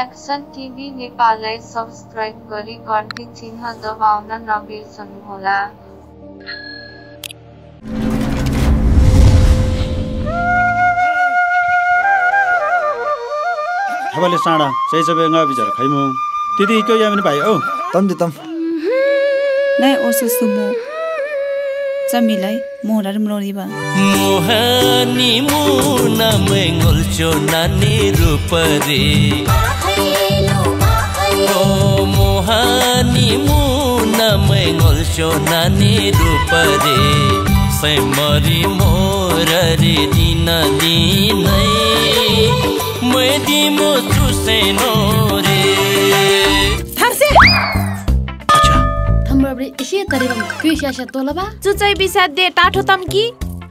Action TV नेपाललाई subscribe गरी घन्टी चिन्ह दबाउन नबिर्सनुहोला। थबले साँडा चाहिँ सबै nga बिचार खैमु त्यति क्यों या पनि भाइ औ? तम दे तम। lai orso sumo ba मोहनी मुना मेङ्गोल्चो नानी रूप रे मोहनी मुना मेङ्गोल्चो नानी रूप रे सैमरी मोर रे दिन दिनै। रे थम्बरबरे एसे तरेबम पिसासा तोलबा चुचाइ बिसा दे टाठो तम्की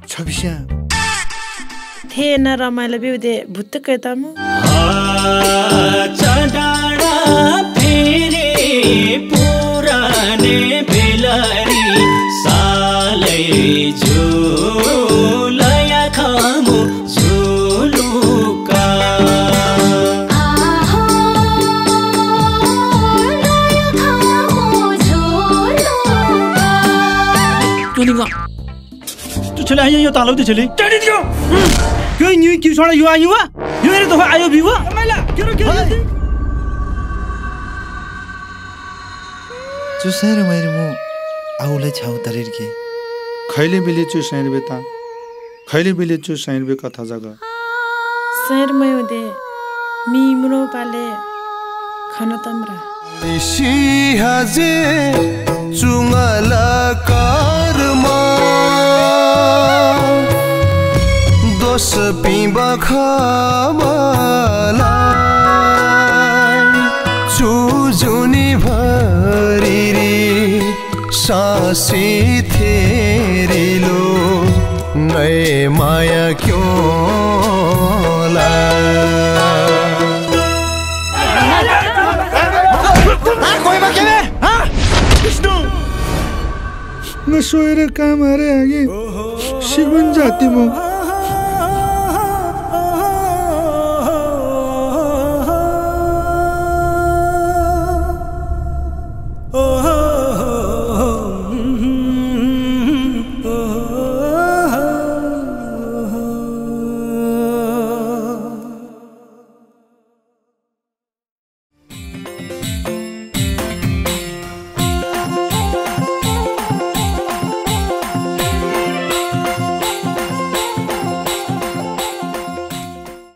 छबिस्या थिएन रमाइलो बिउदे भुत्तकै तम चडाडा त्यो छोले आयो यो तालौ त्यो छोले। टाढी दियो। त्यो न्यु कि छोडा युवा युवा यो हेरे त आयो बिवा मैला के रो के चुसेर मैले मु आउलाई छाउ तरेर के खैले बिले चु सैर बेता खैले बिले चु सैर बे कथा जगा। शहरमै उदे मी मुरो पाले खन तम्रा। कारमा चुजुनी भरिरी सासी थेरिलो नै माया क्यों ला न सोएर काम हारे आगे। सिगुन जाति म